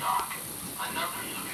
dark, Another